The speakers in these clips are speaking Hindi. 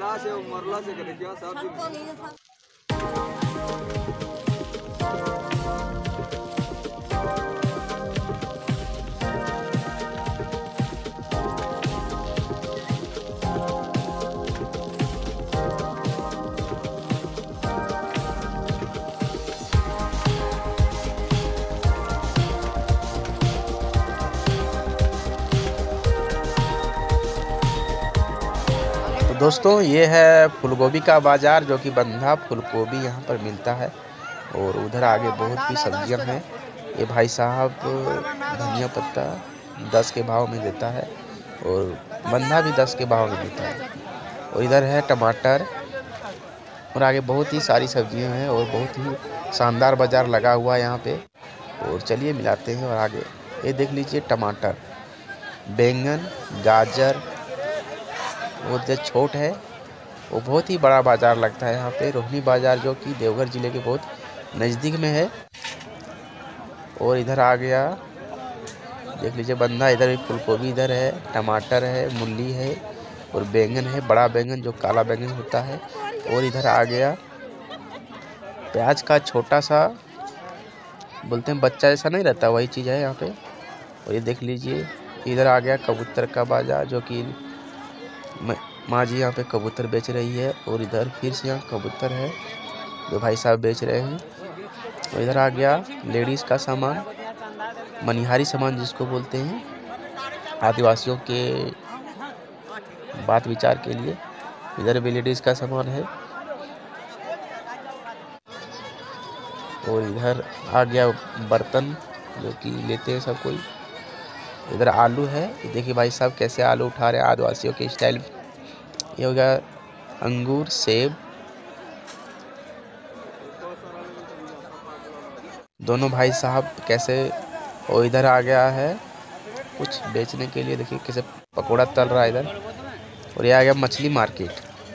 ज़िंदा से मरला से करे क्या साहब दिन दोस्तों, ये है फूलगोभी का बाज़ार, जो कि बंधा फूलगोभी यहाँ पर मिलता है। और उधर आगे बहुत सी सब्ज़ियाँ हैं। ये भाई साहब धनिया पत्ता दस के भाव में देता है और बंधा भी दस के भाव में देता है। और इधर है टमाटर और आगे बहुत ही सारी सब्ज़ियाँ हैं और बहुत ही शानदार बाज़ार लगा हुआ है यहाँ पे। और चलिए मिलाते हैं और आगे। ये देख लीजिए टमाटर, बैंगन, गाजर वो जो छोट है, वो बहुत ही बड़ा बाज़ार लगता है यहाँ पे। रोहिणी बाज़ार जो कि देवघर ज़िले के बहुत नज़दीक में है। और इधर आ गया, देख लीजिए बंदा इधर भी फूलगोभी इधर है, टमाटर है, मूली है, और बैंगन है, बड़ा बैंगन जो काला बैंगन होता है। और इधर आ गया, प्याज का छोटा सा, बोलते हैं बच्चा जैसा नहीं रहता, वही चीज़ है यहाँ पे। और ये देख लीजिए, इधर आ गया कबूतर का बाज़ार जो कि म- जी यहाँ पे कबूतर बेच रही है और इधर फिर से यहाँ कबूतर है जो भाई साहब बेच रहे हैं। और इधर आ गया लेडीज़ का सामान, मनिहारी सामान जिसको बोलते हैं, आदिवासियों के बात विचार के लिए। इधर भी लेडीज़ का सामान है। और इधर आ गया बर्तन जो कि लेते हैं सब कोई। इधर आलू है। देखिए भाई साहब कैसे आलू उठा रहे हैं, आदिवासियों के स्टाइल ये हो गया अंगूर, सेब। दोनों भाई साहब कैसे और इधर आ गया है। कुछ बेचने के लिए देखिए कैसे पकोड़ा तल रहा है इधर। और ये आ गया मछली मार्केट,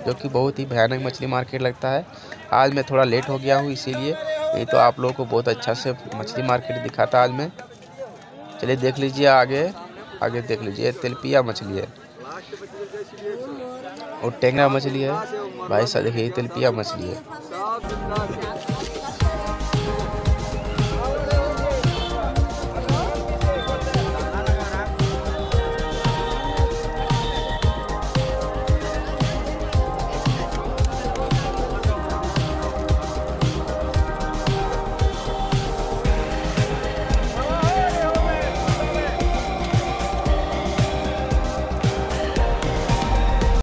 जो कि बहुत ही भयानक मछली मार्केट लगता है। आज मैं थोड़ा लेट हो गया हूँ, इसीलिए। नहीं तो आप लोगों को बहुत अच्छा से मछली मार्केट दिखाता आज मैं। चलिए देख लीजिए आगे। आगे देख लीजिए, तिलपिया मछली है। और टेंगरा मछली है। भाई साहब देखिए तिलपिया मछली है।